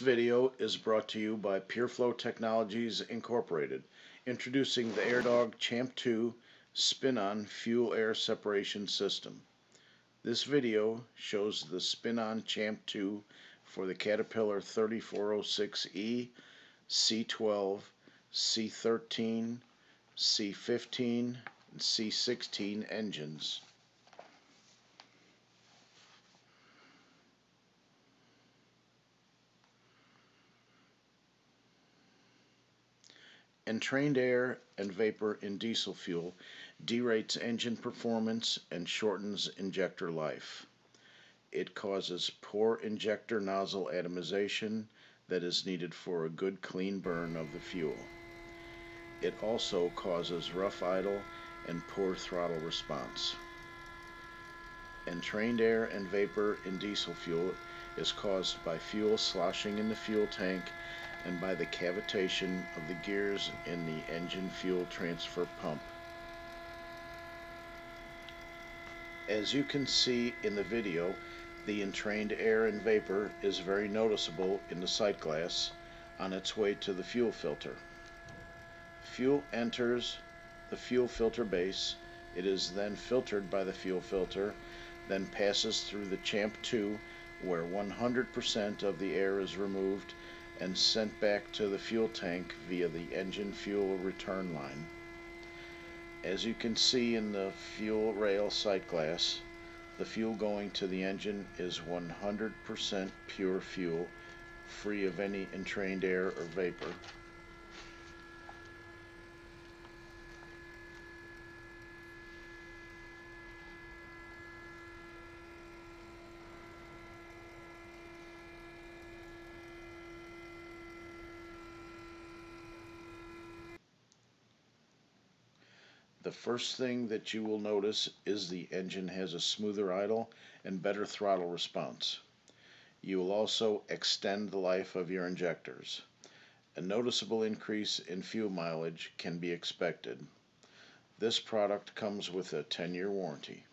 This video is brought to you by PureFlow Technologies Incorporated, introducing the AirDog Champ 2 Spin-On Fuel Air Separation System. This video shows the Spin-On Champ 2 for the Caterpillar 3406E, C12, C13, C15, and C16 engines. Entrained air and vapor in diesel fuel derates engine performance and shortens injector life. It causes poor injector nozzle atomization that is needed for a good clean burn of the fuel. It also causes rough idle and poor throttle response. Entrained air and vapor in diesel fuel is caused by fuel sloshing in the fuel tank and by the cavitation of the gears in the engine fuel transfer pump. As you can see in the video, the entrained air and vapor is very noticeable in the sight glass on its way to the fuel filter. Fuel enters the fuel filter base, it is then filtered by the fuel filter, then passes through the CHAMP 2 where 100% of the air is removed and sent back to the fuel tank via the engine fuel return line. As you can see in the fuel rail sight glass, the fuel going to the engine is 100% pure fuel, free of any entrained air or vapor. The first thing that you will notice is the engine has a smoother idle and better throttle response. You will also extend the life of your injectors. A noticeable increase in fuel mileage can be expected. This product comes with a 10-year warranty.